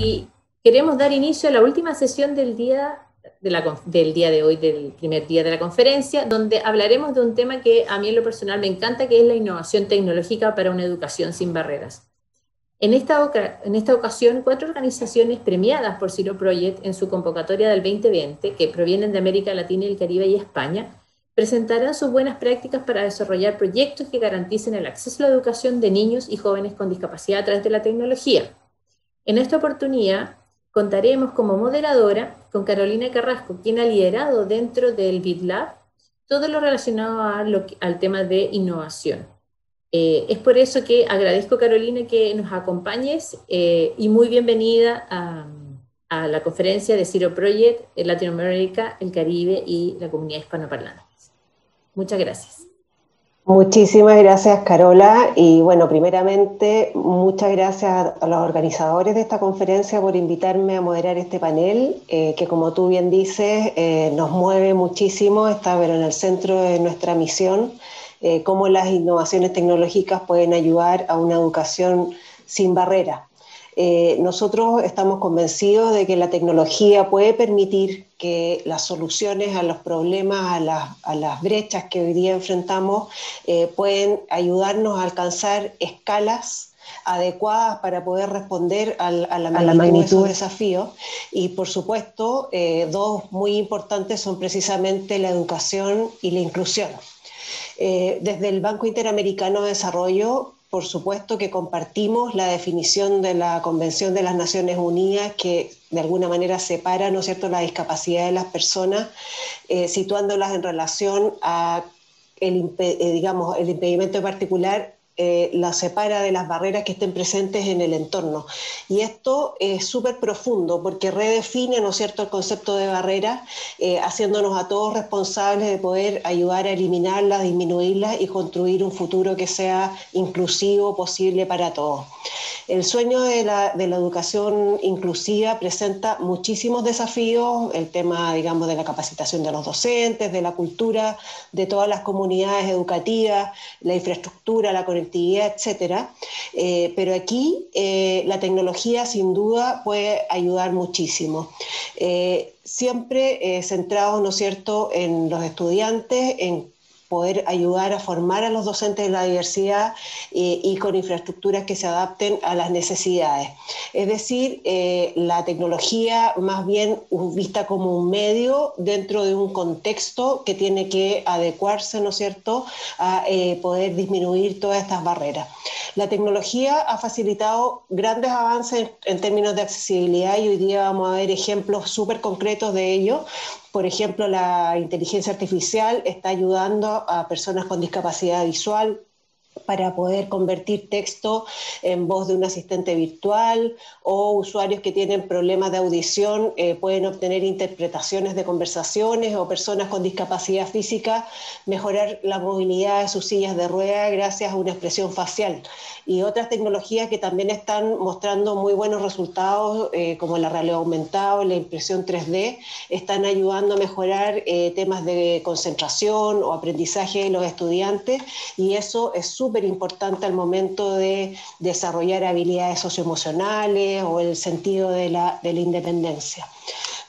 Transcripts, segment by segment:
y queremos dar inicio a la última sesión del día de del día de hoy, del primer día de la conferencia, donde hablaremos de un tema que a mí en lo personal me encanta, que es la innovación tecnológica para una educación sin barreras. En esta, en esta ocasión, cuatro organizaciones premiadas por Zero Project en su convocatoria del 2020, que provienen de América Latina, el Caribe y España, presentarán sus buenas prácticas para desarrollar proyectos que garanticen el acceso a la educación de niños y jóvenes con discapacidad a través de la tecnología. En esta oportunidad, contaremos como moderadora con Carolina Carrasco, quien ha liderado dentro del BitLab todo lo relacionado al tema de innovación. Eh, es por eso que agradezco, Carolina, que nos acompañes eh, y muy bienvenida a, a, la conferencia de Zero Project en Latinoamérica, el Caribe y la comunidad hispanoparlante. Muchas gracias. Muchísimas gracias, Carola. Y bueno, primeramente, muchas gracias a los organizadores de esta conferencia por invitarme a moderar este panel, eh, que como tú bien dices, eh, nos mueve muchísimo, está pero en el centro de nuestra misión, eh, cómo las innovaciones tecnológicas pueden ayudar a una educación sin barreras. Nosotros estamos convencidos de que la tecnología puede permitir que las soluciones a los problemas, a, las brechas que hoy día enfrentamos, eh, pueden ayudarnos a alcanzar escalas adecuadas para poder responder a, la, magnitud de esos desafíos. Y por supuesto, eh, dos muy importantes son precisamente la educación y la inclusión. desde el Banco Interamericano de Desarrollo por supuesto que compartimos la definición de la Convención de las Naciones Unidas que de alguna manera separa, ¿no es cierto?, la discapacidad de las personas, eh, situándolas en relación a el, eh, digamos, el impedimento particular eh, la separa de las barreras que estén presentes en el entorno. Y esto es súper profundo porque redefine, ¿no es cierto?, el concepto de barrera, eh, haciéndonos a todos responsables de poder ayudar a eliminarlas, disminuirlas y construir un futuro que sea inclusivo, posible para todos. El sueño de la, de la educación inclusiva presenta muchísimos desafíos, el tema, digamos, de la capacitación de los docentes, de la cultura, de todas las comunidades educativas, la infraestructura, la conectividad etcétera. Eh, pero aquí eh, la tecnología sin duda puede ayudar muchísimo. Eh, siempre centrado, ¿no es cierto?, en los estudiantes, en poder ayudar a formar a los docentes de la diversidad eh, y con infraestructuras que se adapten a las necesidades. Es decir, eh, la tecnología más bien vista como un medio dentro de un contexto que tiene que adecuarse, ¿no es cierto?, a eh, poder disminuir todas estas barreras. La tecnología ha facilitado grandes avances en términos de accesibilidad y hoy día vamos a ver ejemplos súper concretos de ello, por ejemplo, la inteligencia artificial está ayudando a personas con discapacidad visual para poder convertir texto en voz de un asistente virtual o usuarios que tienen problemas de audición eh, pueden obtener interpretaciones de conversaciones o personas con discapacidad física mejorar la movilidad de sus sillas de rueda gracias a una expresión facial. Y otras tecnologías que también están mostrando muy buenos resultados eh, como la realidad aumentada o la impresión 3D están ayudando a mejorar eh, temas de concentración o aprendizaje de los estudiantes y eso es súper importante al momento de desarrollar habilidades socioemocionales o el sentido de la, de la independencia.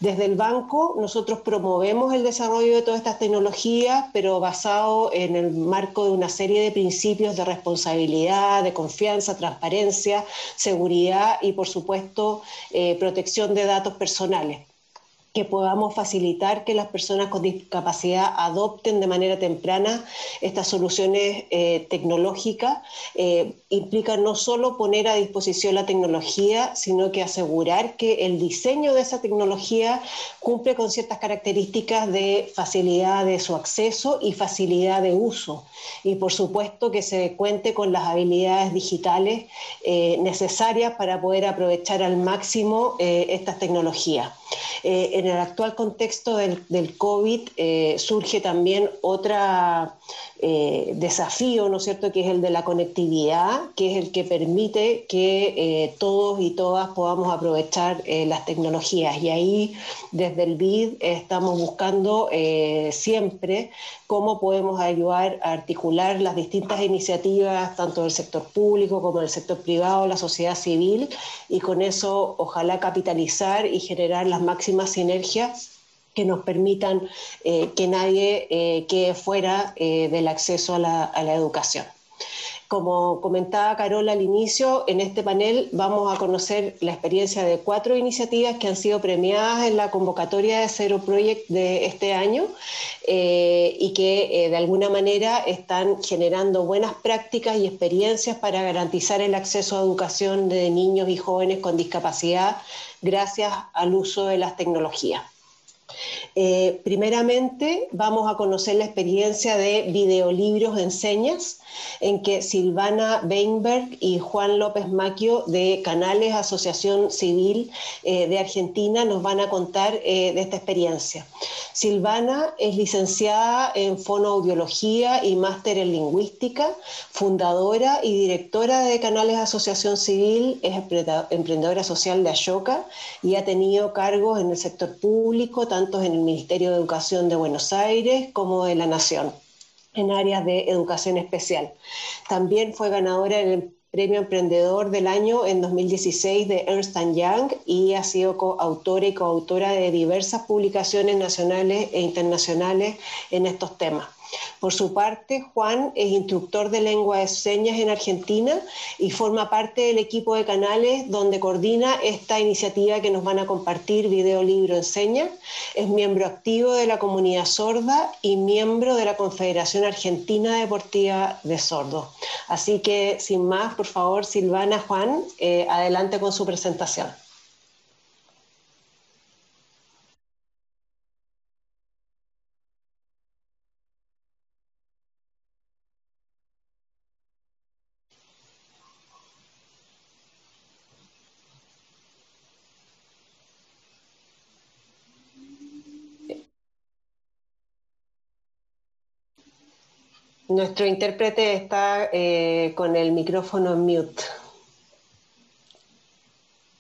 Desde el banco nosotros promovemos el desarrollo de todas estas tecnologías, pero basado en el marco de una serie de principios de responsabilidad, de confianza, transparencia, seguridad y, por supuesto, eh, protección de datos personales que podamos facilitar que las personas con discapacidad adopten de manera temprana estas soluciones eh, tecnológicas, eh, implica no solo poner a disposición la tecnología, sino que asegurar que el diseño de esa tecnología cumple con ciertas características de facilidad de su acceso y facilidad de uso. Y por supuesto que se cuente con las habilidades digitales eh, necesarias para poder aprovechar al máximo estas tecnologías en el actual contexto del, del COVID eh, surge también otra eh, desafío, ¿no es cierto?, que es el de la conectividad, que es el que permite que eh, todos y todas podamos aprovechar las tecnologías. Y ahí, desde el BID, estamos buscando siempre cómo podemos ayudar a articular las distintas iniciativas, tanto del sector público como del sector privado, la sociedad civil, y con eso ojalá capitalizar y generar las máximas sinergias que nos permitan eh, que nadie eh, quede fuera eh, del acceso a la educación. Como comentaba Carola al inicio, en este panel vamos a conocer la experiencia de cuatro iniciativas que han sido premiadas en la convocatoria de Zero Project de este año y que de alguna manera están generando buenas prácticas y experiencias para garantizar el acceso a educación de niños y jóvenes con discapacidad gracias al uso de las tecnologías. Eh, primeramente, vamos a conocer la experiencia de videolibros en señas, en que Silvana Weinberg y Juan López Maquio de Canales Asociación Civil eh, de Argentina nos van a contar eh, de esta experiencia. Silvana es licenciada en fonoaudiología y máster en lingüística, fundadora y directora de Canales Asociación Civil, es emprendedora social de Ashoka y ha tenido cargos en el sector público, tanto en el Ministerio de Educación de Buenos Aires como de la Nación en áreas de educación especial. También fue ganadora del Premio Emprendedor del Año en 2016 de Ernst Young y ha sido coautora y coautora de diversas publicaciones nacionales e internacionales en estos temas. Por su parte, Juan es instructor de lengua de señas en Argentina y forma parte del equipo de canales donde coordina esta iniciativa que nos van a compartir, Video Libro en Señas. Es miembro activo de la comunidad sorda y miembro de la Confederación Argentina Deportiva de Sordos. Así que, sin más, por favor, Silvana, Juan, eh, adelante con su presentación. Nuestro intérprete está eh, con el micrófono en mute.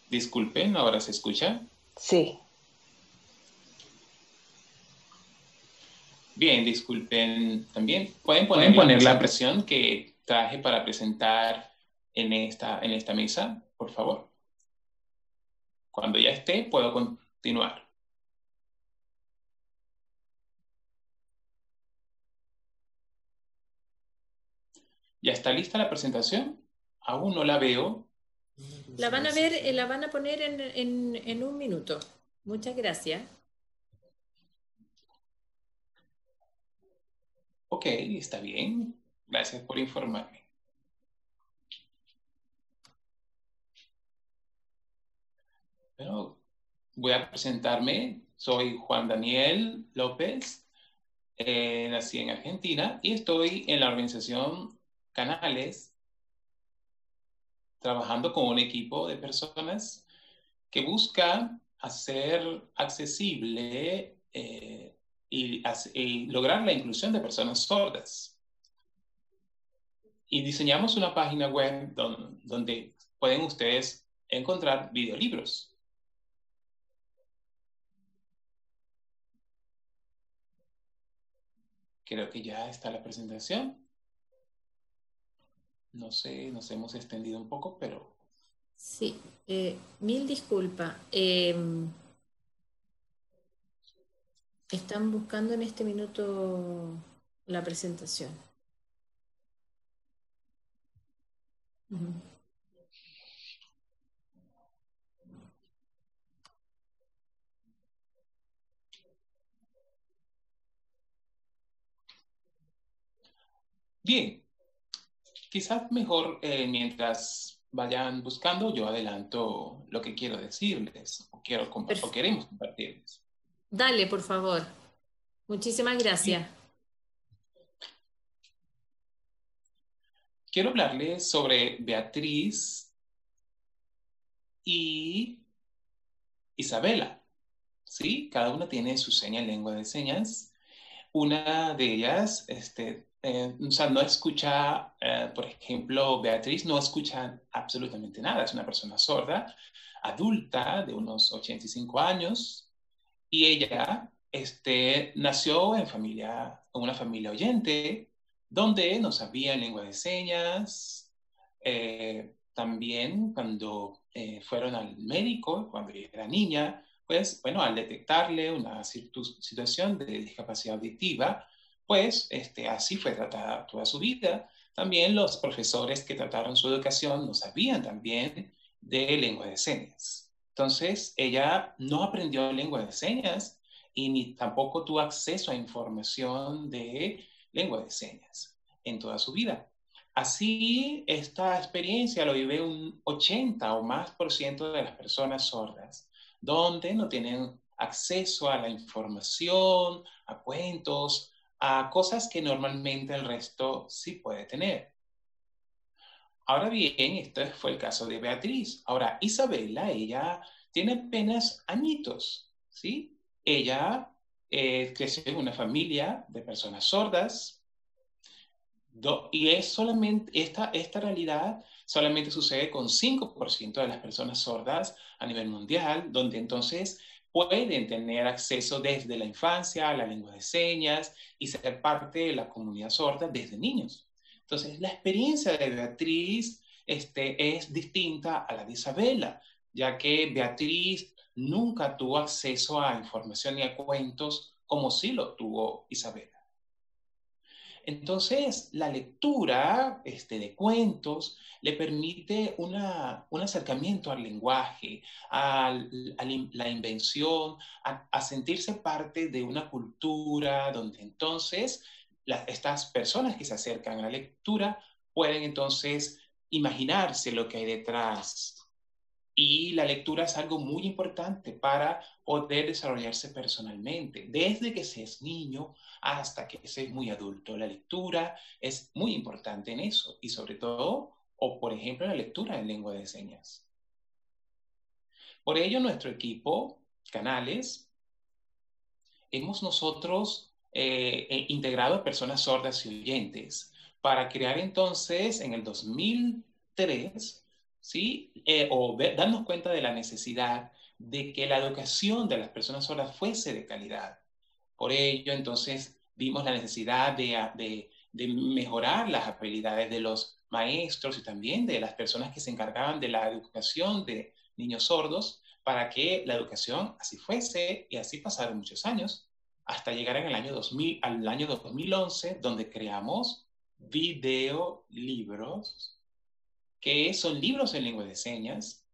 Disculpen, ¿ahora se escucha? Sí. Bien, disculpen también. ¿Pueden poner, poner la presión que traje para presentar en esta, en esta mesa, por favor? Cuando ya esté, puedo continuar. ¿Ya está lista la presentación? Aún no la veo. La van a ver, eh, la van a poner en, un minuto. Muchas gracias. Ok, está bien. Gracias por informarme. Bueno, voy a presentarme. Soy Juan Daniel López. Eh, nací en Argentina y estoy en la organización canales, trabajando con un equipo de personas que busca hacer accesible eh, y, lograr la inclusión de personas sordas. Y diseñamos una página web donde pueden ustedes encontrar videolibros. Creo que ya está la presentación. No sé, nos hemos extendido un poco, pero... Sí, eh, mil disculpas. Em, están buscando en este minuto la presentación. Bien, quizás mejor eh, mientras vayan buscando, yo adelanto lo que quiero decirles o, quiero o queremos compartirles. Dale, por favor. Muchísimas gracias. Quiero hablarles sobre Beatriz y Isabela. ¿Sí? Cada una tiene su seña en lengua de señas. Una de ellas este, eh, o sea, no escucha, eh, por ejemplo, Beatriz no escucha absolutamente nada, es una persona sorda, adulta, de unos 85 años, y ella este, nació en, familia, una familia oyente, donde no sabía lengua de señas, eh, también cuando fueron al médico, cuando era niña, pues, bueno, al detectarle una situación de discapacidad auditiva, pues este, así fue tratada toda su vida. También los profesores que trataron su educación no sabían también de lengua de señas. Entonces, ella no aprendió lengua de señas y ni tampoco tuvo acceso a información de lengua de señas en toda su vida. Así, esta experiencia lo vive un 80 o más por ciento de las personas sordas, donde no tienen acceso a la información, a cuentos, a cosas que normalmente el resto sí puede tener. Ahora bien, este fue el caso de Beatriz. Ahora, Isabela, ella tiene apenas añitos, ¿sí? Ella eh, creció en una familia de personas sordas y es solamente, esta, esta realidad solamente sucede con 5% de las personas sordas a nivel mundial, donde entonces pueden tener acceso desde la infancia a la lengua de señas y ser parte de la comunidad sorda desde niños. Entonces, la experiencia de Beatriz este, es distinta a la de Isabela, ya que Beatriz nunca tuvo acceso a información ni a cuentos como sí lo tuvo Isabela. Entonces, la lectura este, de cuentos le permite un acercamiento al lenguaje, a, la invención, a, sentirse parte de una cultura donde entonces estas personas que se acercan a la lectura pueden entonces imaginarse lo que hay detrás. Y la lectura es algo muy importante para poder desarrollarse personalmente. Desde que se es niño hasta que se es muy adulto. La lectura es muy importante en eso y sobre todo, o por ejemplo, la lectura en lengua de señas. Por ello, nuestro equipo, Canales, hemos nosotros eh, eh, integrado personas sordas y oyentes para crear entonces en el 2003, ¿sí? Eh, o darnos cuenta de la necesidad de que la educación de las personas sordas fuese de calidad por ello, entonces, vimos la necesidad de, mejorar las habilidades de los maestros y también de las personas que se encargaban de la educación de niños sordos para que la educación así fuese y así pasaron muchos años hasta llegar en el año 2000, al año 2011 donde creamos videolibros que son libros en lengua de señas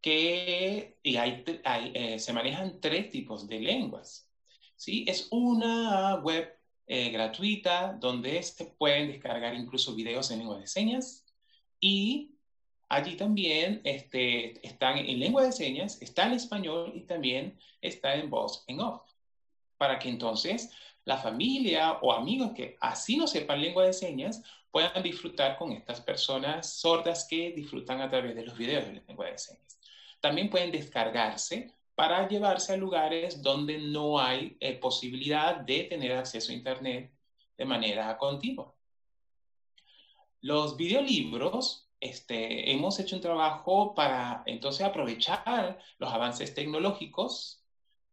que y eh, se manejan tres tipos de lenguas ¿sí? Es una web eh, gratuita donde se pueden descargar incluso videos en lengua de señas y allí también este, están en lengua de señas, está en español y también está en voz en off, para que entonces la familia o amigos que así no sepan lengua de señas puedan disfrutar con estas personas sordas que disfrutan a través de los videos de lengua de señas. También pueden descargarse para llevarse a lugares donde no hay eh, posibilidad de tener acceso a Internet de manera continua. Los videolibros, este, hemos hecho un trabajo para entonces aprovechar los avances tecnológicos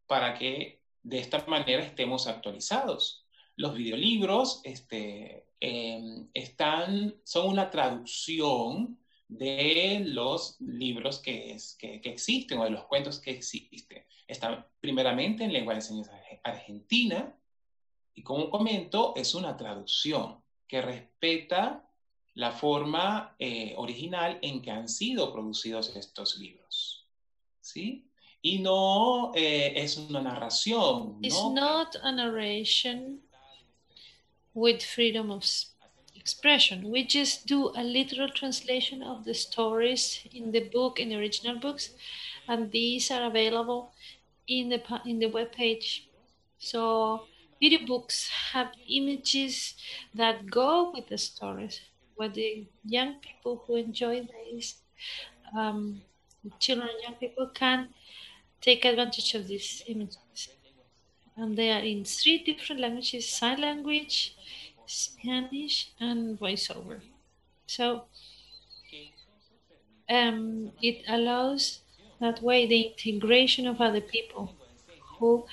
para que de esta manera estemos actualizados. Los videolibros este, em, están, son una traducción de los libros que, que, existen o de los cuentos que existen. Están primeramente en lengua de señas argentina y como comento, es una traducción que respeta la forma eh, original en que han sido producidos estos libros. ¿Sí? Y no eh, es una narración. It's ¿no? not a narration with freedom of expression. We just do a literal translation of the stories in the book, in the original books, and these are available in the in the web page. So video books have images that go with the stories. Where the young people who enjoy these, um, children and young people can take advantage of these images. And they are in three different languages: sign language, Spanish, and voiceover. So um, it allows that way the integration of other people who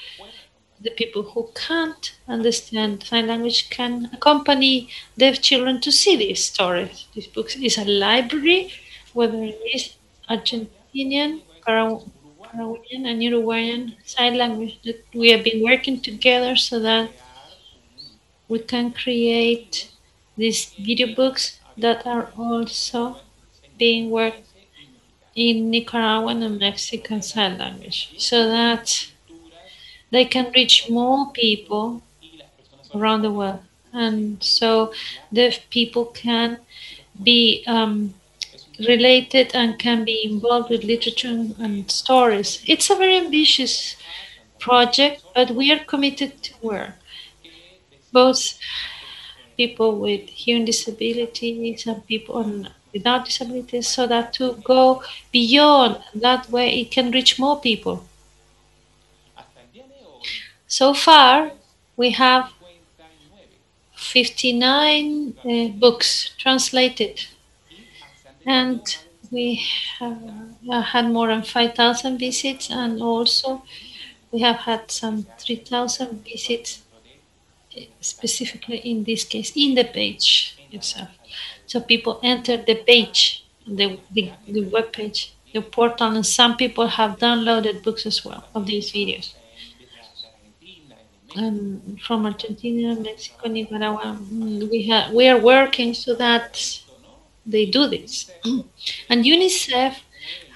the people who can't understand sign language can accompany deaf children to see these stories. This book is a library, whether it is Argentinian, Paraguayan, and Uruguayan sign language that we have been working together so that we can create these video books that are also being worked in Nicaraguan and Mexican sign language so that they can reach more people around the world. And so the people can be um, related and can be involved with literature and stories. It's a very ambitious project, but we are committed to work. Both people with hearing disabilities and people without disabilities, so that to go beyond that way, it can reach more people. So far, we have 59 uh, books translated, and we have uh, had more than 5,000 visits, and also we have had some 3,000 visits, uh, specifically in this case, in the page itself. So people enter the page, the, the, the web page, the portal, and some people have downloaded books as well of these videos um, from Argentina, Mexico, Nicaragua. Mm, we have we are working so that they do this, and UNICEF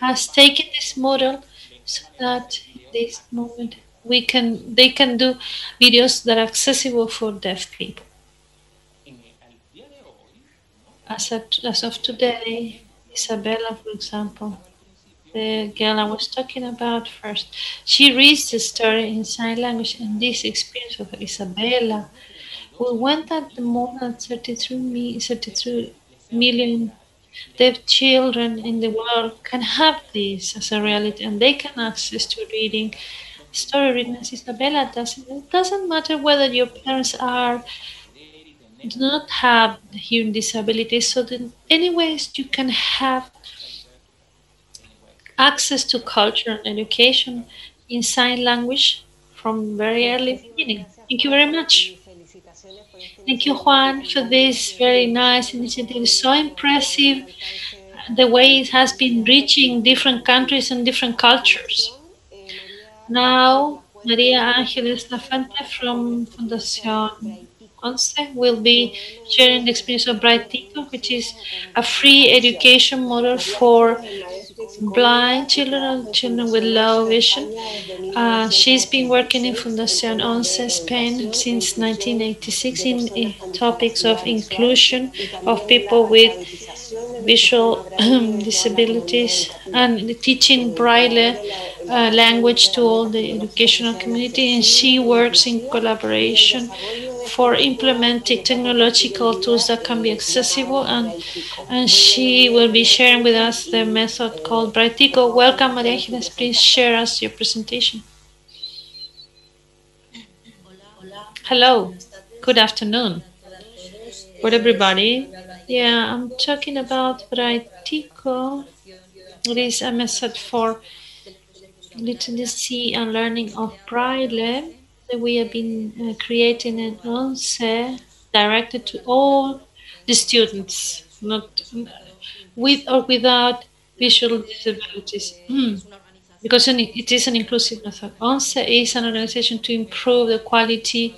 has taken this model so that in this moment we can they can do videos that are accessible for deaf people. As of, as of today, Isabella, for example, the girl I was talking about first. She reads the story in sign language, and this experience of Isabella, who went at more than 33, 33 million deaf children in the world can have this as a reality, and they can access to reading story reading as Isabella does. It doesn't matter whether your parents are do not have hearing disabilities, so that anyways you can have access to culture and education in sign language from very early beginning. Thank you very much. Thank you, Juan, for this very nice initiative. So impressive uh, the way it has been reaching different countries and different cultures. Now, Maria Angeles Lafuente from Fundación ONCE will be sharing the experience of Braitico, which is a free education model for blind children and children with low vision. Uh, she's been working in Fundación ONCE Spain since 1986 in, in topics of inclusion of people with visual disabilities and teaching Braille uh, language to all the educational community. And she works in collaboration for implementing technological tools that can be accessible and and she will be sharing with us the method called Braitico. Welcome Maria Ángeles, please share us your presentation. Hello, good afternoon for everybody. Yeah, I'm talking about Braitico. It is a method for literacy and learning of Braille we have been uh, creating an ONCE directed to all the students, not with or without visual disabilities. Mm. Because it is an inclusive method. ONCE is an organization to improve the quality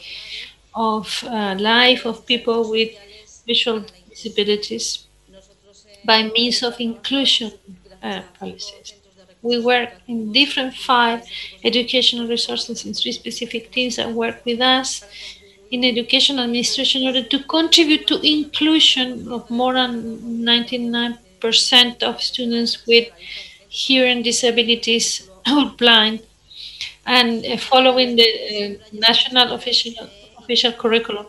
of uh, life of people with visual disabilities by means of inclusion uh, policies we work in different five educational resources in three specific teams that work with us. In education administration in order to contribute to inclusion of more than 99% of students with hearing disabilities or blind and uh, following the uh, national official official curriculum.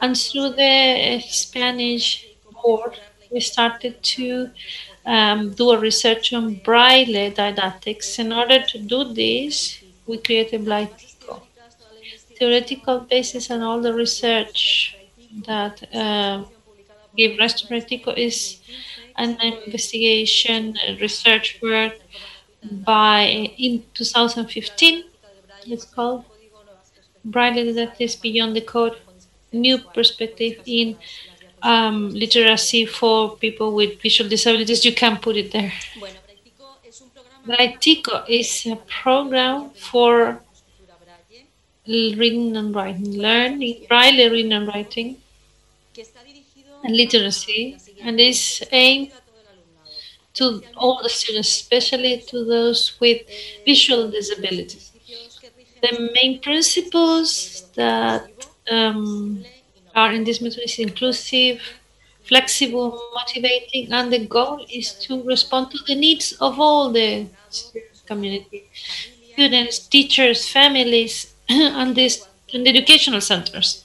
And through the uh, Spanish board we started to um, do a research on Braille didactics. In order to do this, we created Braitico. Theoretical basis and all the research that uh, gave rise to Braitico is an investigation research work by in 2015. It's called Braille Didactics Beyond the Code, New Perspective in um, Literacy for People with Visual Disabilities. You can put it there. Braille is a program for reading and writing, learning Braille reading and writing, and literacy, and is aimed to all the students, especially to those with visual disabilities. The main principles that um, are in this method is inclusive, flexible, motivating, and the goal is to respond to the needs of all the community, students, teachers, families, and, this, and the educational centers.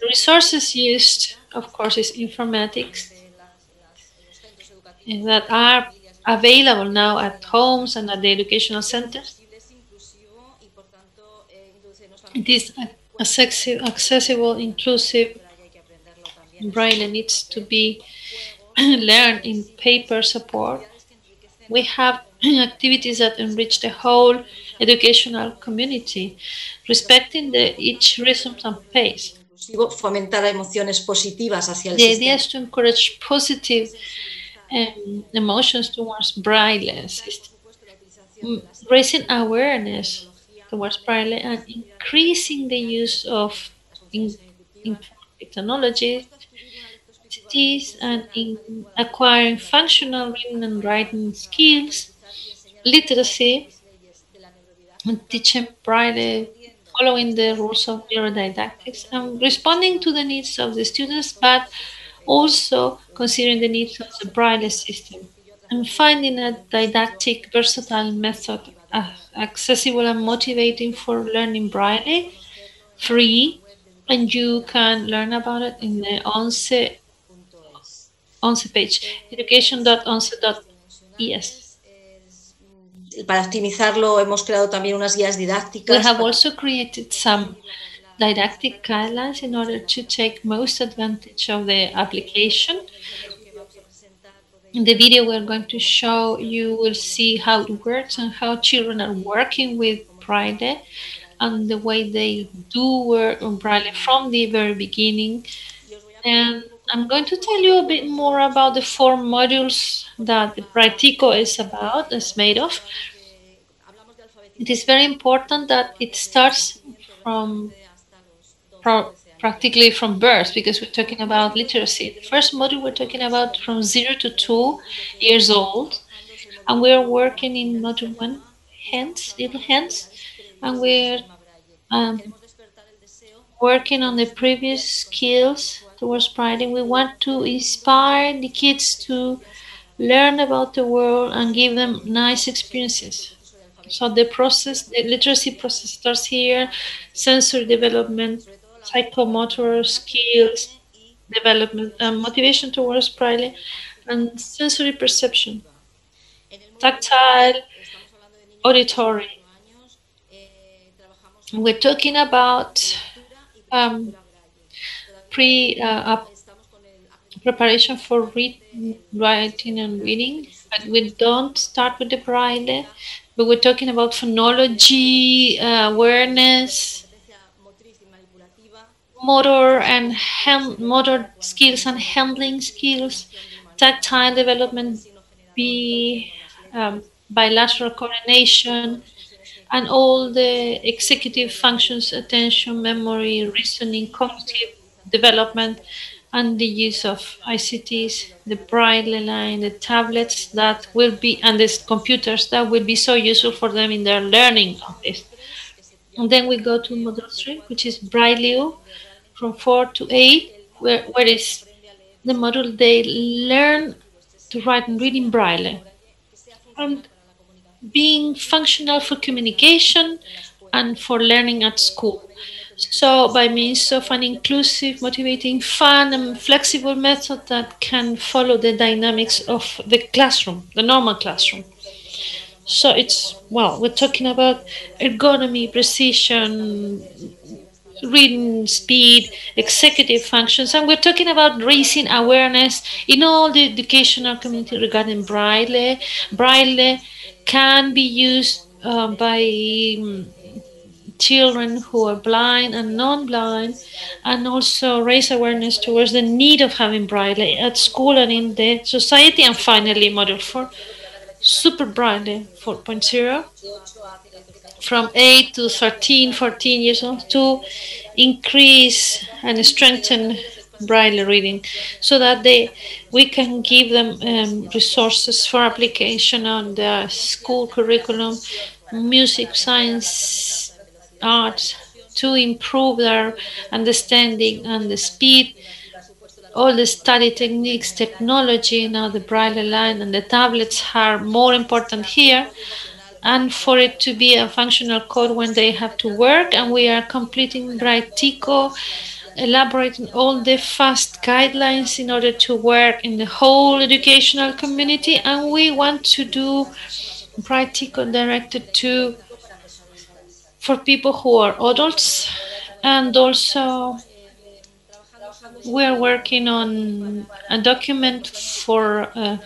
The resources used, of course, is informatics that are available now at homes and at the educational centers. It is accessible, inclusive. Braille needs to be learned in paper support. We have activities that enrich the whole educational community, respecting the, each rhythm and pace. Fomentar emociones positivas hacia el the idea is to encourage positive um, emotions towards Braille raising awareness towards Braille and increasing the use of in, in technology and in acquiring functional reading and writing skills, literacy, and teaching Braille, following the rules of neurodidactics, and responding to the needs of the students, but also considering the needs of the Braille system, and finding a didactic, versatile method uh, accessible and motivating for learning Braille, free, and you can learn about it in the ONCE, ONCE page, education.once.es. Para optimizarlo hemos creado también unas guías didácticas. We have also created some didactic guidelines in order to take most advantage of the application. In the video we're going to show, you will see how it works and how children are working with Braille and the way they do work on Braille from the very beginning. And I'm going to tell you a bit more about the four modules that the Braitico is about, is made of. It is very important that it starts from pro- practically from birth because we're talking about literacy. The first module we're talking about from zero to two years old, and we're working in module one, hands, little hands, and we're um, working on the previous skills towards writing. We want to inspire the kids to learn about the world and give them nice experiences. So the process, the literacy process starts here, sensory development, psychomotor skills development, and motivation towards Braille, and sensory perception, tactile, auditory. We're talking about um, pre uh, preparation for read, writing and reading, but we don't start with the Braille, but we're talking about phonology, uh, awareness, motor and hand, motor skills and handling skills, tactile development, be um, bilateral coordination, and all the executive functions, attention, memory, reasoning, cognitive development, and the use of ICTs, the braille line, the tablets that will be, and the computers that will be so useful for them in their learning of this. And then we go to model three, which is Braille from 4 to 8, where, where is the model they learn to write and read in Braille. And being functional for communication and for learning at school. So, by means of an inclusive, motivating, fun, and flexible method that can follow the dynamics of the classroom, the normal classroom. So, it's well, we're talking about ergonomy, precision, reading speed, executive functions, and we're talking about raising awareness in all the educational community regarding Braille. Braille can be used uh, by um, children who are blind and non-blind and also raise awareness towards the need of having braille at school and in the society and finally model 4 super braille 4.0 from 8 to 13 14 years old to increase and strengthen braille reading so that they we can give them um, resources for application on the school curriculum music science arts to improve their understanding and the speed all the study techniques technology now the braille line and the tablets are more important here and for it to be a functional code when they have to work. And we are completing Braitico elaborating all the fast guidelines in order to work in the whole educational community. And we want to do Braitico directed to for people who are adults. And also we're working on a document for uh,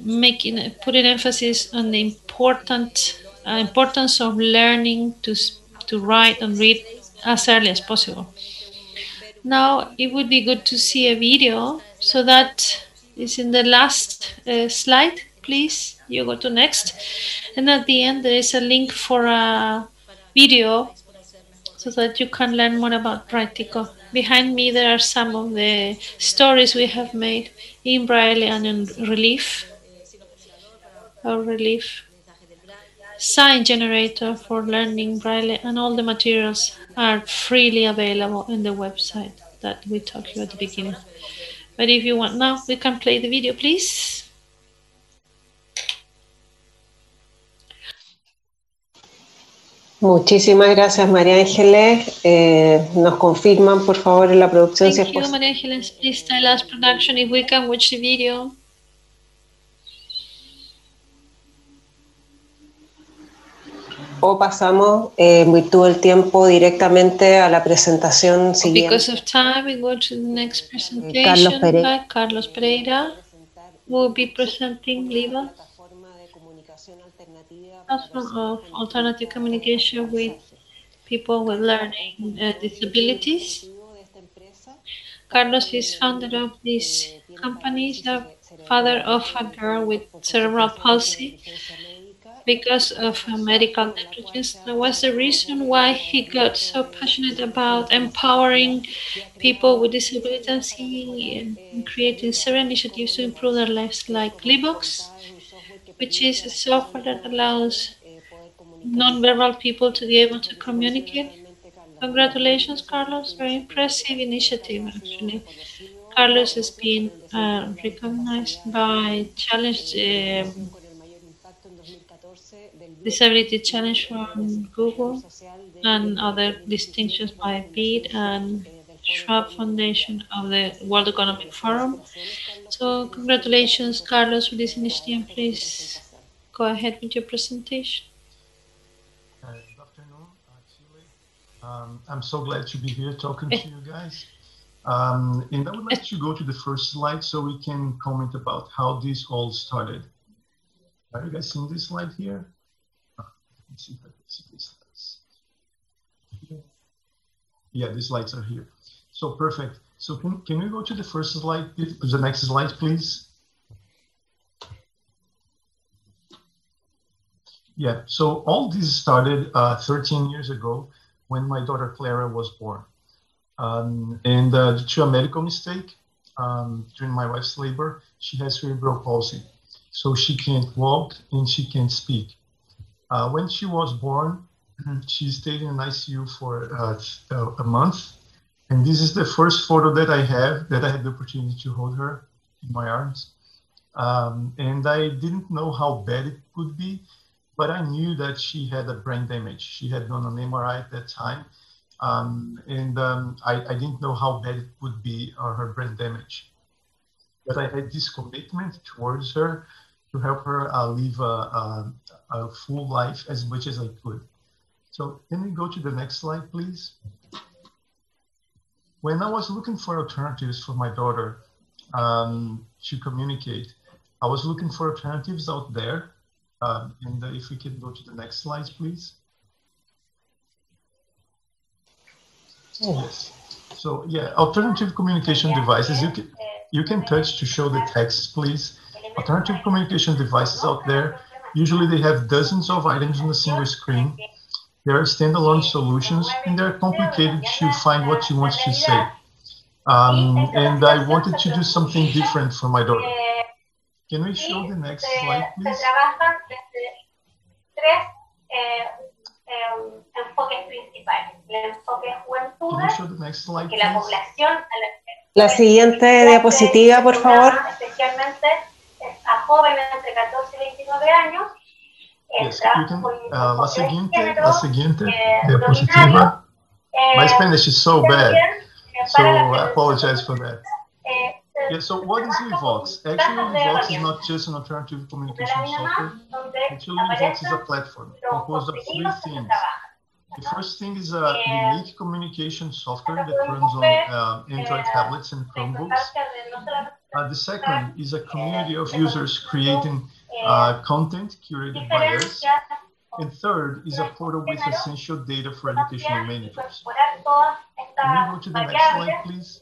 making putting emphasis on the important uh, importance of learning to to write and read as early as possible. Now it would be good to see a video, so that is in the last uh, slide. Please, you go to next, and at the end there is a link for a video, so that you can learn more about Braitico. Behind me there are some of the stories we have made in Braille and in relief or relief sign generator for learning Braille and all the materials are freely available in the website that we talked about at the beginning. But if you want now, we can play the video, please. Muchísimas gracias, María Ángeles. Eh, nos confirman, por favor, en la producción. Thank si you, María Ángeles. Please tell us production if we can watch the video. O pasamos eh, en virtud del tiempo directamente a la presentación siguiente. Because of time, we go to the next presentation Carlos Pereira. Carlos Pereira will be presenting LIVA, platform of alternative communication with people with learning uh, disabilities. Carlos is founder of this company, the father of a girl with cerebral palsy because of medical negligence. That was the reason why he got so passionate about empowering people with disabilities and creating several initiatives to improve their lives, like Livox, which is a software that allows non-verbal people to be able to communicate. Congratulations, Carlos. Very impressive initiative, actually. Carlos has been uh, recognized by Challenge um, Disability Challenge from Google and other distinctions by BEAD and Schwab Foundation of the World Economic Forum. So congratulations, Carlos, for this initiative. Please go ahead with your presentation. Good afternoon, um, I'm so glad to be here talking to you guys. Um, and I would like to go to the first slide so we can comment about how this all started. Are you guys seeing this slide here? Let's see if I can see these lights. Yeah, these lights are here. So perfect. So can, can we go to the first slide, the next slide, please? Yeah, so all this started uh, 13 years ago when my daughter Clara was born. Um, and uh, due to a medical mistake um, during my wife's labor, she has cerebral palsy. So she can't walk and she can't speak. Uh, when she was born, she stayed in an ICU for uh, a month. And this is the first photo that I have that I had the opportunity to hold her in my arms. Um, and I didn't know how bad it could be, but I knew that she had a brain damage. She had done an MRI at that time. Um, and um, I, I, didn't know how bad it would be or her brain damage. But I had this commitment towards her to help her uh, live a, a, a, full life as much as I could. So can we go to the next slide, please? When I was looking for alternatives for my daughter um, to communicate, I was looking for alternatives out there. Um, and if we can go to the next slide, please. Yes. So yeah, alternative communication devices. You can you can touch to show the text, please. Alternative communication devices out there. Usually they have dozens of items on a single screen. They are standalone solutions and they're complicated to find what you want to say. Um, and I wanted to do something different for my daughter. Can we show the next slide, please? enfoques principales. El enfoque de juventud, que la. La siguiente diapositiva, por favor. Especialmente a jóvenes entre 14 y 29 años. Yes, uh, la siguiente, la siguiente diapositiva. My Spanish is so bad, so I apologize for that. Yeah, so what is Livox? Actually, Livox is not just an alternative communication software. Actually, Livox is a platform composed of three things. The first thing is a unique communication software that runs on uh, Android tablets and Chromebooks. Uh, the second is a community of users creating uh, content curated by us. And third is a portal with essential data for educational managers. Can we go to the next slide, please?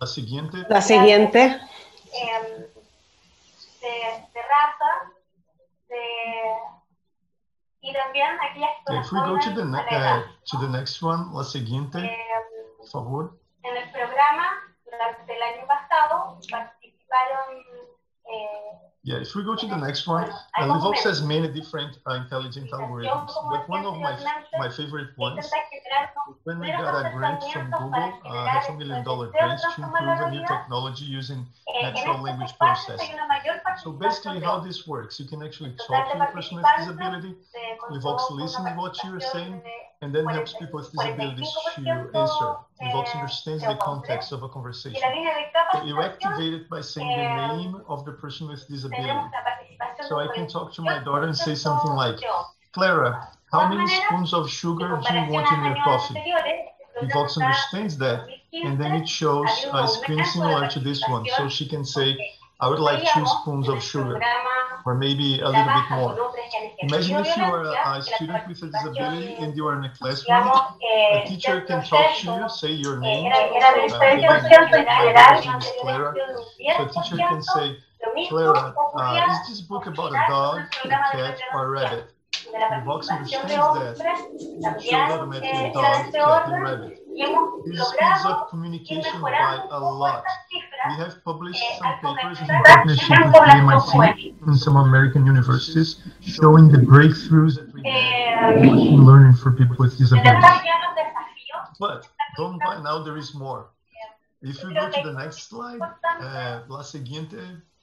La siguiente. La siguiente. De, de raza, de Y If we go to the, uh, to the next one, la siguiente, por favor. En el programa durante el año pasado participaron eh, Yeah, if we go to the next one, uh, Livox has many different uh, intelligent algorithms, but one of my my favorite ones when we got a grant from Google, uh, half a million dollar grant to improve a new technology using natural language processing. So basically how this works, you can actually talk to a person with disability, Livox listens what you're saying, and then helps people with disabilities to answer. Livox understands the context of a conversation. You activate it by saying the name of the person with disability. So I can talk to my daughter and say something like, Clara, how many spoons of sugar do you want in your coffee? Livox understands that, and then it shows a screen similar to this one. So she can say, I would like two spoons of sugar, or maybe a little bit more. Imagine if you are a, student with a disability and you are in a classroom, a teacher can talk to you, say your name, uh, Clara. So a teacher can say, Clara, uh, is this book about a dog, a cat, or a rabbit? Livox understands that. It shows automatically dog, cat, and rabbit. This speeds up communication by a lot. We have published some papers in partnership with the MIT and some American universities showing the breakthroughs that we have in learning for people with disabilities. But don't buy now, there is more. Eh, if you go to the next slide, uh, la siguiente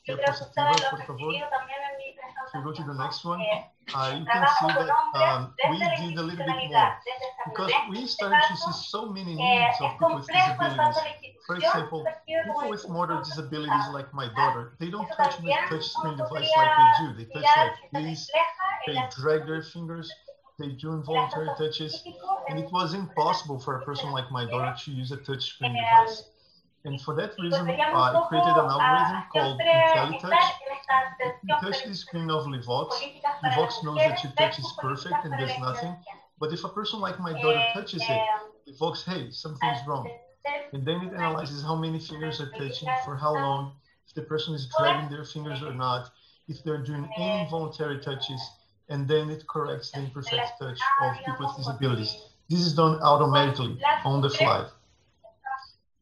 diapositiva, por favor. If you go to the next one, uh, you can see that um, we did a little bit more because we started to see so many needs of people with disabilities. For example, people with motor disabilities like my daughter, they don't touch with touch screen device like we do. They touch like this, they drag their fingers, they do involuntary touches, and it was impossible for a person like my daughter to use a touch screen device. And for that reason, I created an algorithm called IntelliTouch. You touch the screen of Livox. Livox knows that your touch is perfect and there's nothing. But if a person like my daughter touches it, Livox, hey, something's wrong. And then it analyzes how many fingers are touching, for how long, if the person is dragging their fingers or not, if they're doing any involuntary touches, and then it corrects the imperfect touch of people with disabilities. This is done automatically on the fly.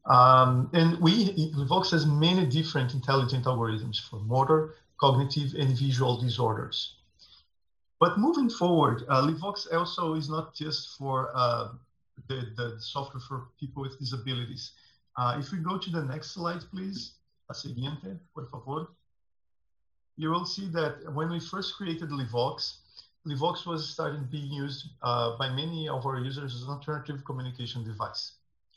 Um, and we, Livox has many different intelligent algorithms for motor, cognitive, and visual disorders. But moving forward, uh, Livox also is not just for uh, the, the software for people with disabilities. Uh, if we go to the next slide, please. La siguiente, por favor. You will see that when we first created Livox, Livox was starting being used uh, by many of our users as an alternative communication device.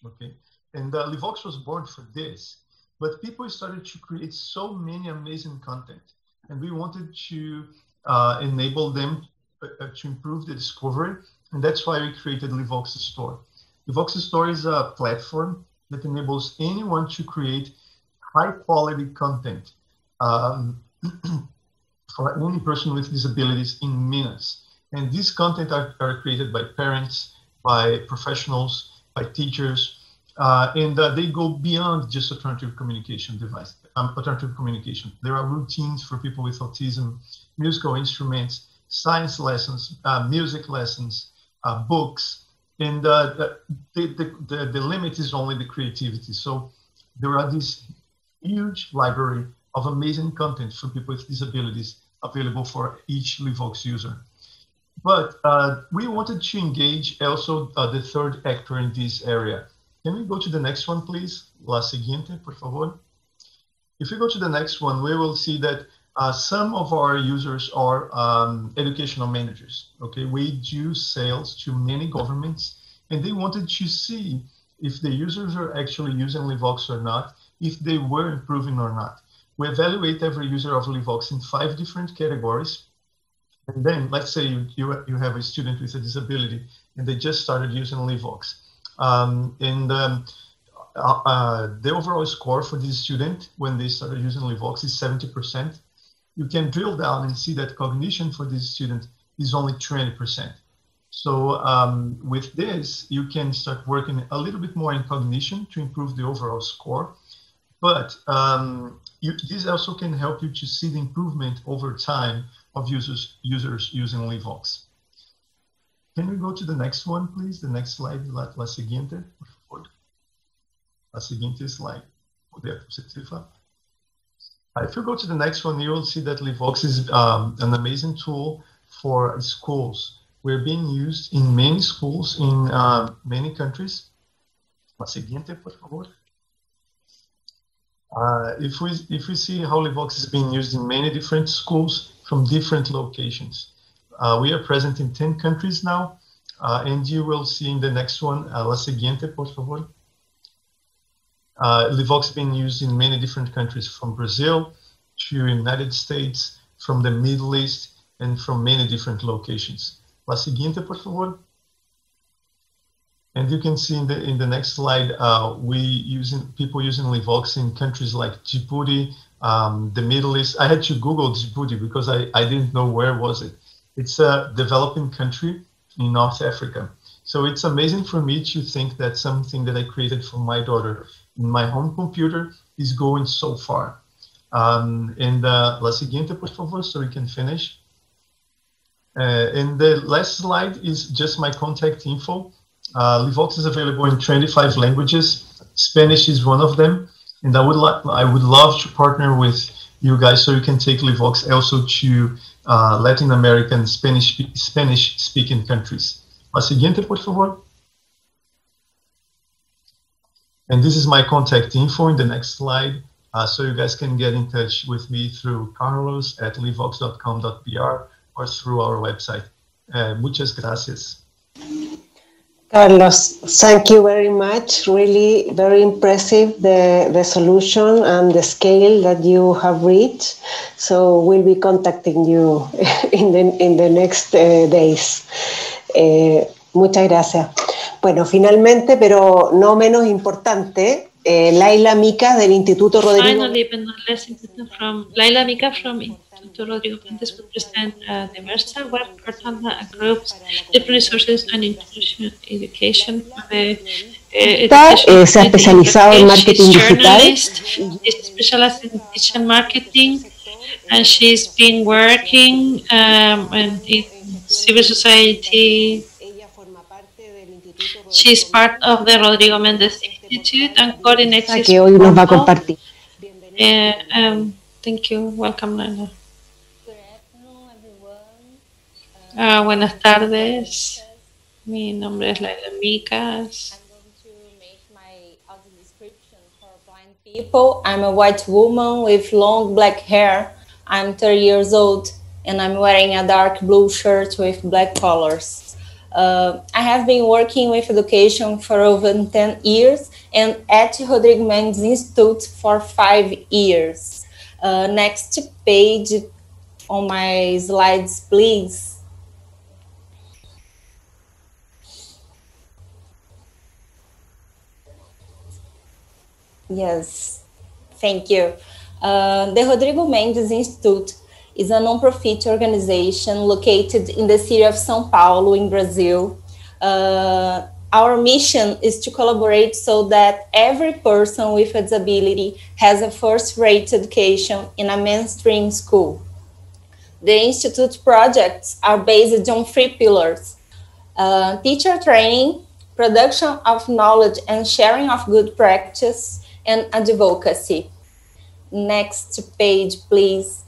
Okay, and uh, Livox was born for this. But people started to create so many amazing content. And we wanted to uh, enable them uh, to improve the discovery, and that's why we created Livox Store. Livox Store is a platform that enables anyone to create high quality content um, for any person with disabilities in minutes. And these content are, are created by parents, by professionals, by teachers, uh, and uh, they go beyond just alternative communication device, um, alternative communication. There are routines for people with autism, musical instruments, science lessons, uh, music lessons, uh, books, and uh, the, the, the, the limit is only the creativity. So there are this huge library of amazing content for people with disabilities available for each Livox user. But uh, we wanted to engage also uh, the third actor in this area. Can we go to the next one, please? La siguiente, por favor. If we go to the next one, we will see that uh, some of our users are um, educational managers. Okay, we do sales to many governments, and they wanted to see if the users are actually using Livox or not, if they were improving or not. We evaluate every user of Livox in five different categories. And then let's say you, you, you have a student with a disability and they just started using Livox. Um, and um, uh, uh, the overall score for this student when they started using Livox is 70%. You can drill down and see that cognition for this student is only 20%. So um, with this, you can start working a little bit more in cognition to improve the overall score. But um, you, this also can help you to see the improvement over time of users, users using Livox. Can we go to the next one, please? The next slide, la, la siguiente, por favor. La siguiente slide. Poder. If you go to the next one, you will see that Livox is um, an amazing tool for schools. We're being used in many schools in uh, many countries. La siguiente, por favor. Uh, if we if we see how Livox is being used in many different schools from different locations, uh, we are present in 10 countries now, uh, and you will see in the next one, uh, la siguiente, por favor. Uh, Livox being used in many different countries, from Brazil to United States, from the Middle East, and from many different locations. La siguiente, por favor. And you can see in the in the next slide, uh, we using people using Livox in countries like Djibouti, um, the Middle East. I had to Google Djibouti because I, I didn't know where was it. It's a developing country in North Africa. So it's amazing for me to think that something that I created for my daughter my home computer is going so far. Um, and uh, la siguiente, por favor, so we can finish. Uh, and the last slide is just my contact info. Uh, Livox is available in 25 languages. Spanish is one of them, and I would like I would love to partner with you guys so you can take Livox also to uh, Latin American Spanish Spanish speaking countries. La siguiente, por favor. And this is my contact info in the next slide. Uh, so you guys can get in touch with me through carlos at livox.com.br or through our website. Uh, muchas gracias. Carlos, thank you very much. Really very impressive the, the solution and the scale that you have reached. So we'll be contacting you in the, in the next uh, days. Eh, muchas gracias. Bueno, finalmente, pero no menos importante, eh, Laila Mica del Instituto Rodrigo. Finally, but not less important, from Laila Mica from Instituto Rodrigo Fuentes will present uh, the Versa web portal that groups different resources and inclusion education for the Esta, eh, se ha especializado en marketing digital. She's specialized in digital marketing and she's been working um, in civil society. She's part of the Rodrigo Mendes Institute and coordinates que hoy nos va a compartir. Uh, um, thank you. Welcome, Laila. Uh, buenas tardes. Mi nombre es Laila Micas. I'm going to make my description for blind people, I'm a white woman with long black hair. I'm 30 years old and I'm wearing a dark blue shirt with black colors. Uh, I have been working with education for over 10 years and at Rodrigo Mendes Institute for five years. Uh, next page on my slides, please. Yes, thank you. Uh, the Rodrigo Mendes Institute is a non-profit organization located in the city of São Paulo in Brazil. Uh, our mission is to collaborate so that every person with a disability has a first-rate education in a mainstream school. The Institute projects are based on three pillars, uh, teacher training, production of knowledge and sharing of good practice, and advocacy. Next page, please.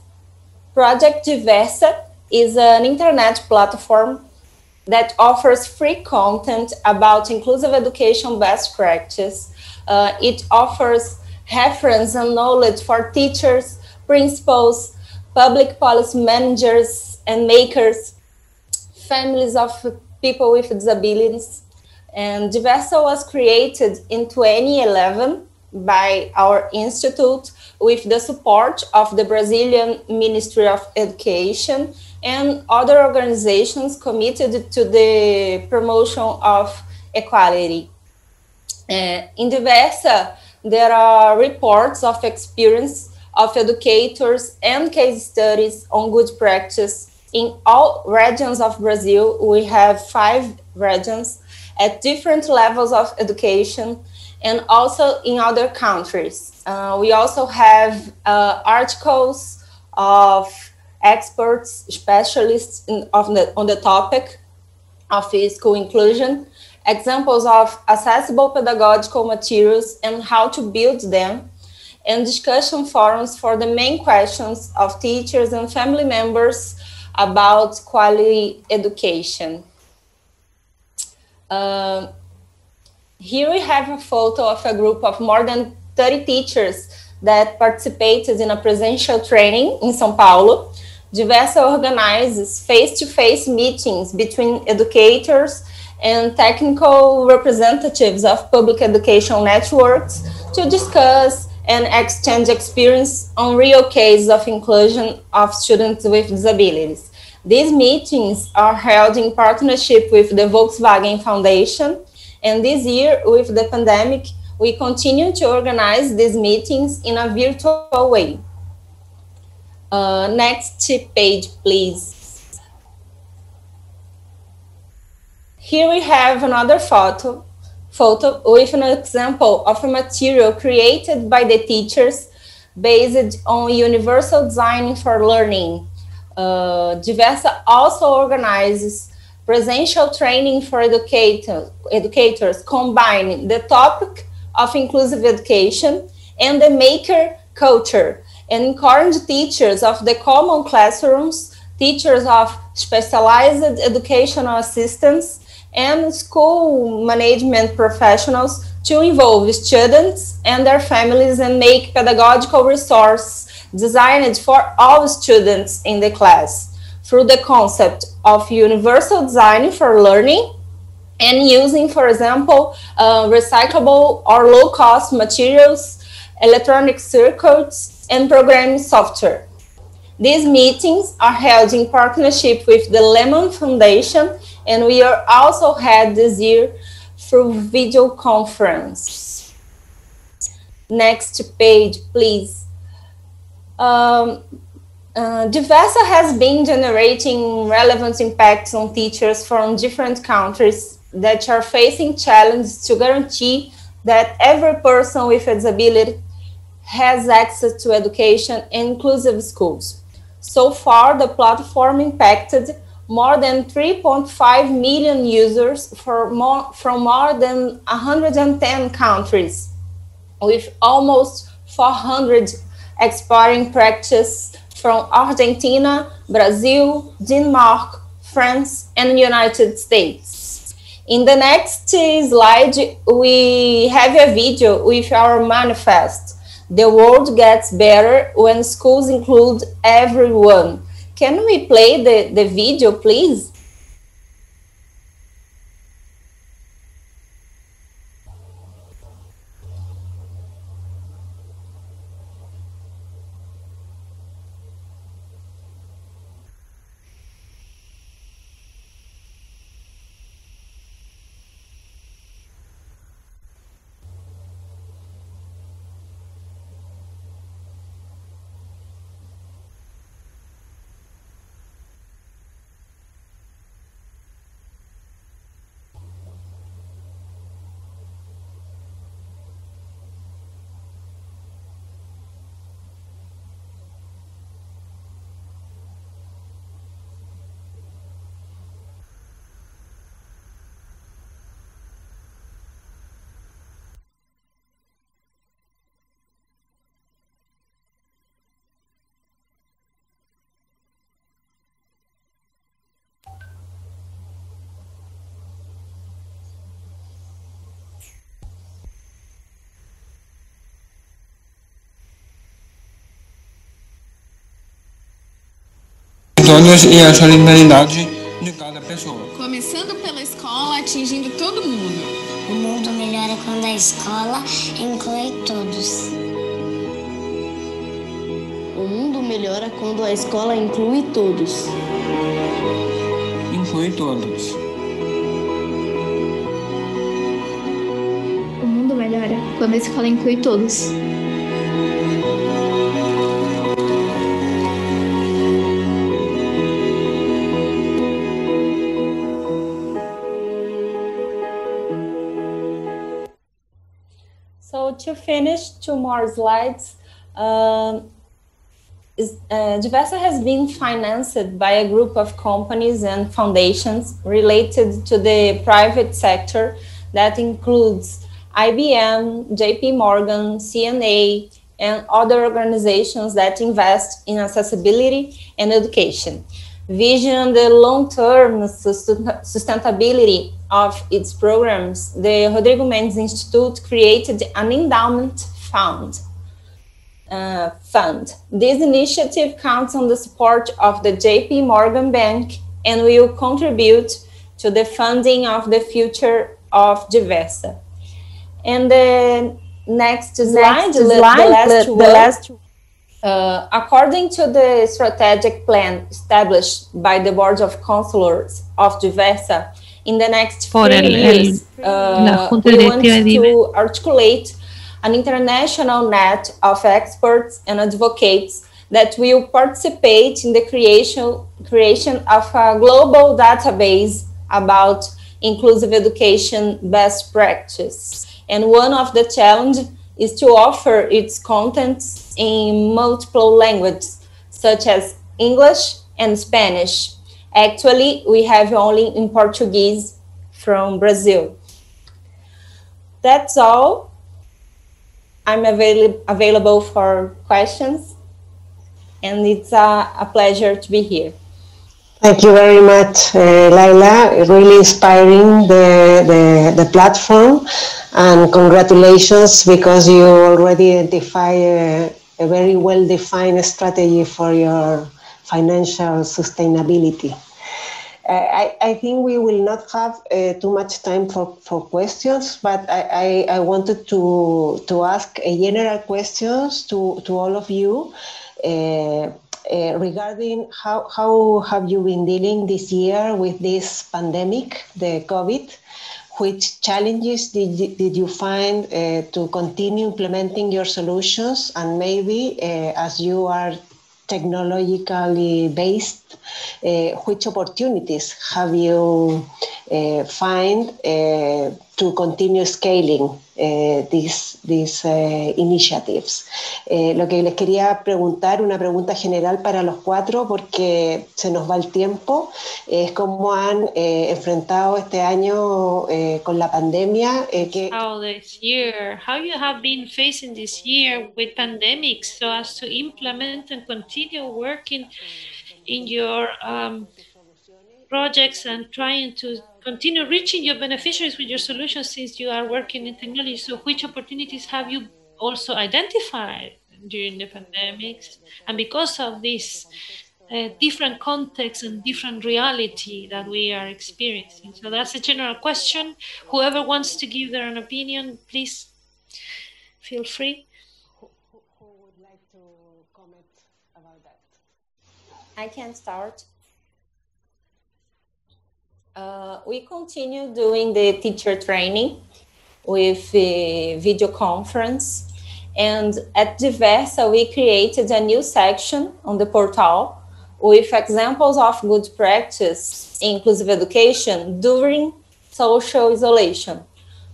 Project Diversa is an internet platform that offers free content about inclusive education best practice. Uh, it offers reference and knowledge for teachers, principals, public policy managers and makers, families of people with disabilities. And Diversa was created in 2011 by our institute with the support of the Brazilian Ministry of Education and other organizations committed to the promotion of equality. Uh, in Diversa, there are reports of experience of educators and case studies on good practice in all regions of Brazil. We have five regions at different levels of education and also in other countries. Uh, we also have uh, articles of experts, specialists in, the, on the topic of school inclusion, examples of accessible pedagogical materials and how to build them, and discussion forums for the main questions of teachers and family members about quality education. Uh, here we have a photo of a group of more than 30 teachers that participated in a presential training in São Paulo. Diversa organizes face-to-face meetings between educators and technical representatives of public education networks to discuss and exchange experience on real cases of inclusion of students with disabilities. These meetings are held in partnership with the Volkswagen Foundation and this year, with the pandemic, we continue to organize these meetings in a virtual way. Uh, next page, please. Here we have another photo, photo with an example of a material created by the teachers based on universal design for learning. Uh, Diversa also organizes presential training for educator, educators combining the topic of inclusive education and the maker culture and encourage teachers of the common classrooms, teachers of specialized educational assistants, and school management professionals to involve students and their families and make pedagogical resource designed for all students in the class through the concept of universal design for learning and using, for example, uh, recyclable or low cost materials, electronic circuits, and programming software. These meetings are held in partnership with the Lemann Foundation, and we are also had this year through video conference. Next page, please. Um, uh, Diversa has been generating relevant impacts on teachers from different countries that are facing challenges to guarantee that every person with a disability has access to education and inclusive schools. So far, the platform impacted more than 3.5 million users more, from more than 110 countries, with almost 400 expiring practice from Argentina, Brazil, Denmark, France, and United States. In the next slide, we have a video with our manifest. The world gets better when schools include everyone. Can we play the, the video, please? Idôneas e as originalidade de cada pessoa. Começando pela escola, atingindo todo mundo. O mundo melhora quando a escola inclui todos. O mundo melhora quando a escola inclui todos. Inclui todos. O mundo melhora quando a escola inclui todos. To finish, two more slides. Um, is, uh, Diversa has been financed by a group of companies and foundations related to the private sector that includes IBM, JP Morgan, CNA, and other organizations that invest in accessibility and education. Vision the long-term sustainability of its programs, the Rodrigo Mendes Institute created an endowment fund. Uh, fund. This initiative counts on the support of the JP Morgan Bank and will contribute to the funding of the future of Diversa. And the next slide, Next the, the slide, last the- the last Uh, according to the strategic plan established by the Board of Councillors of Diversa, in the next Por el- years, el- uh, we want to articulate an international net of experts and advocates that will participate in the creation, creation of a global database about inclusive education best practice. And one of the challenges is to offer its contents in multiple languages, such as English and Spanish. Actually, we have only in Portuguese from Brazil. That's all. I'm avail- available for questions, and it's a, a pleasure to be here. Thank you very much, uh, Laila. Really inspiring the, the, the platform, and congratulations because you already identify a, a very well defined strategy for your financial sustainability. I, I think we will not have uh, too much time for, for questions, but I, I, I wanted to, to ask a general questions to, to all of you. Uh, uh, regarding how, how have you been dealing this year with this pandemic, the COVID? Which challenges did you, did you find uh, to continue implementing your solutions? And maybe uh, as you are technologically based, uh, which opportunities have you uh, find uh, to continue scaling these, these uh, initiatives? Eh, lo que les quería preguntar, una pregunta general para los cuatro, porque se nos va el tiempo, es cómo han eh, enfrentado este año eh, con la pandemia, eh, que, how this year, how you have been facing this year with pandemics so as to implement and continue working in your um, projects and trying to continue reaching your beneficiaries with your solutions since you are working in technology. So which opportunities have you also identified during the pandemics? And because of this uh, different context and different reality that we are experiencing. So that's a general question. Whoever wants to give their own opinion, please feel free. Who, who, who would like to comment about that? I can start. We continue doing the teacher training with video conference. And at Diversa, we created a new section on the portal with examples of good practice inclusive education during social isolation.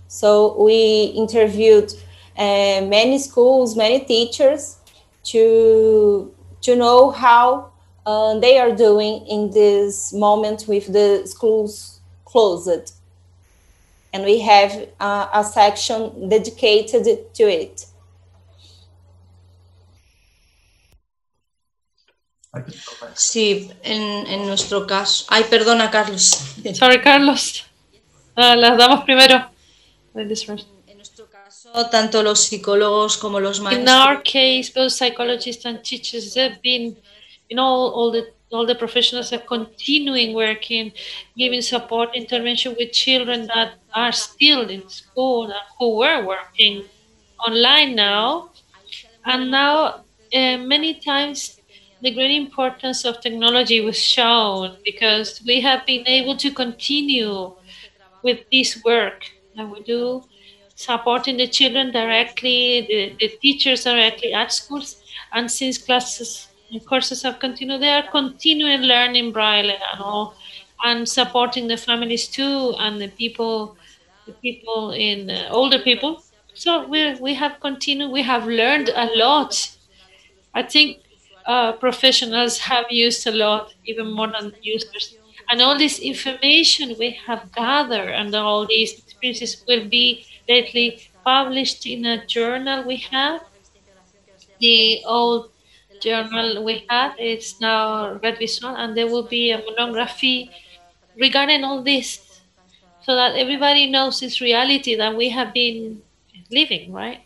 So we interviewed uh, many schools, many teachers to, to know how uh, they are doing in this moment with the schools closed. And we have uh, a section dedicated to it. Sí, en, en nuestro caso. Ay, perdona, Carlos. Sorry, Carlos. Uh, las damos primero. Ladies first. Tanto los psicólogos como los In our case, both psychologists and teachers have been, in know, all the all the professionals are continuing working, giving support, intervention with children that are still in school and who were working online now. And now, uh, many times, the great importance of technology was shown because we have been able to continue with this work that we do, supporting the children directly, the, the teachers directly at schools. And since classes and courses have continued, they are continuing learning Braille and all, and supporting the families too, and the people, the people in uh, older people. So we we have continued. We have learned a lot. I think uh, professionals have used a lot, even more than users. And all this information we have gathered and all these experiences will be lately published in a journal we have. The old journal we had is now Red Visual, and there will be a monography regarding all this so that everybody knows this reality that we have been living, right?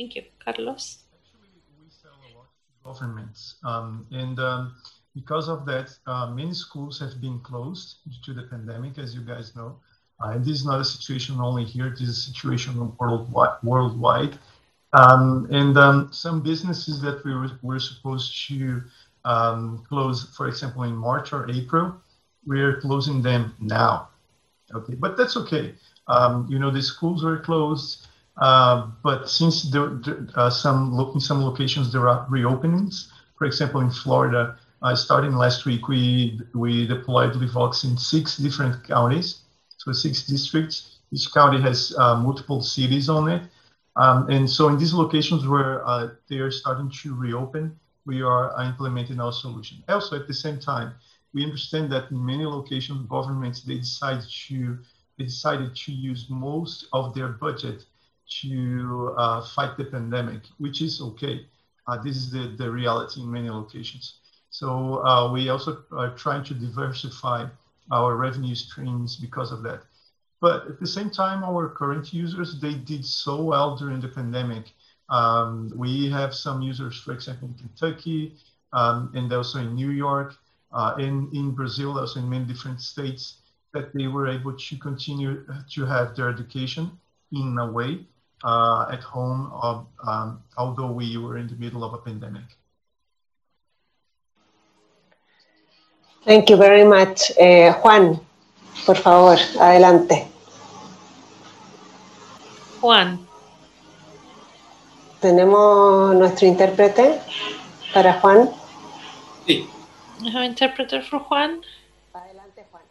Thank you, Carlos Actually, we sell a lot to governments. Um, and um, because of that, uh, many schools have been closed due to the pandemic, as you guys know. Uh, and this is not a situation only here, this is a situation worldwide. worldwide. Um, and um, some businesses that we were, were supposed to um, close, for example, in March or April, we're closing them now. Okay, but that's okay. Um, you know, the schools were closed, uh, but since there, uh, some in some locations there are reopenings, for example, in Florida, uh, starting last week, we we deployed Livox in six different counties, so six districts. Each county has uh, multiple cities on it, um, and so in these locations where uh, they are starting to reopen, we are implementing our solution. Also, at the same time, we understand that in many locations, governments they decide to they decided to use most of their budget to uh, fight the pandemic, which is okay. Uh, this is the, the reality in many locations. So uh, we also are trying to diversify our revenue streams because of that. But at the same time, our current users, they did so well during the pandemic. Um, we have some users, for example, in Kentucky um, and also in New York, uh, in, in Brazil, also in many different states, that they were able to continue to have their education in a way uh, at home, of, um, although we were in the middle of a pandemic. Thank you very much. Eh, Juan, por favor, adelante. Juan. ¿Tenemos nuestro intérprete para Juan? Sí. I have interpreter for Juan. Adelante, Juan.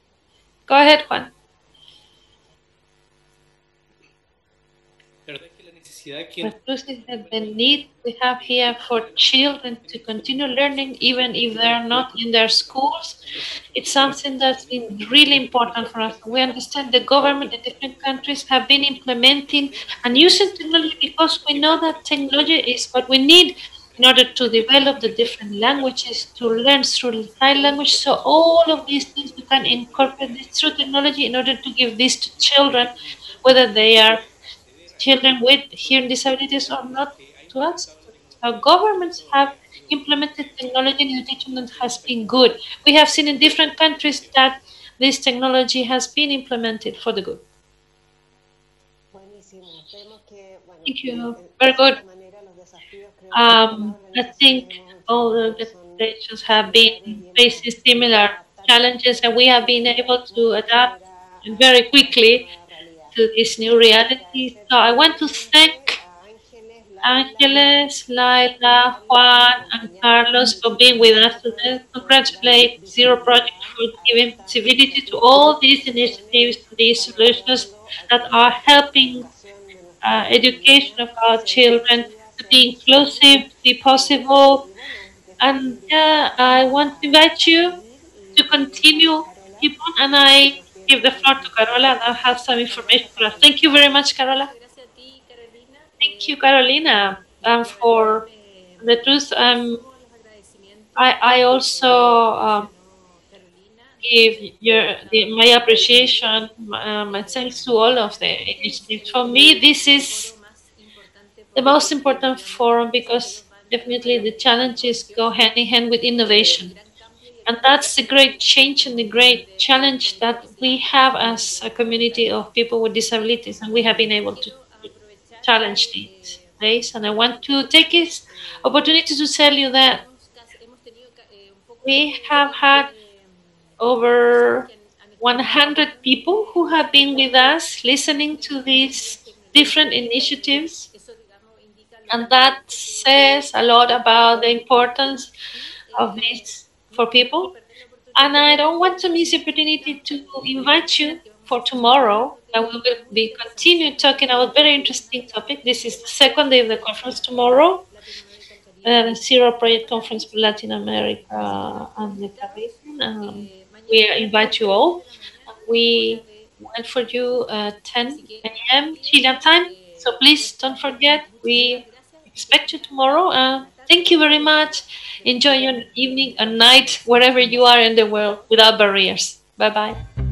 Go ahead, Juan. The need we have here for children to continue learning even if they're not in their schools. It's something that's been really important for us. We understand the government in different countries have been implementing and using technology because we know that technology is what we need in order to develop the different languages to learn through the sign language. So all of these things we can incorporate this through technology in order to give this to children whether they are children with hearing disabilities or not to us. Our governments have implemented technology in education that has been good. We have seen in different countries that this technology has been implemented for the good. Thank you. Very good. Um, I think all the organizations have been facing similar challenges, and we have been able to adapt very quickly to this new reality. So I want to thank Angeles, Laila, Juan, and Carlos for being with us today. Congratulate Zero Project for giving visibility to all these initiatives, these solutions that are helping uh, education of our children to be inclusive, to be possible. And uh, I want to invite you to continue, keep on, and I give the floor to Carola and I'll have some information for us. Thank you very much, Carola. Thank you, Carolina, um, for the truth. Um, I, I also um, give your the, my appreciation, uh, my thanks to all of the initiatives. For me, this is the most important forum because definitely the challenges go hand in hand with innovation. And that's the great change and the great challenge that we have as a community of people with disabilities, and we have been able to challenge days. And I want to take this opportunity to tell you that we have had over 100 people who have been with us listening to these different initiatives. And that says a lot about the importance of this for people. And I don't want to miss the opportunity to invite you for tomorrow. And we will be continue talking about very interesting topic. This is the second day of the conference tomorrow. Uh, Zero Project Conference for Latin America and the Caribbean. Um, we invite you all. We went for you at 10 a.m. Chilean time. So please don't forget, we expect you tomorrow. Uh, thank you very much. Enjoy your evening and night wherever you are in the world without barriers. Bye bye.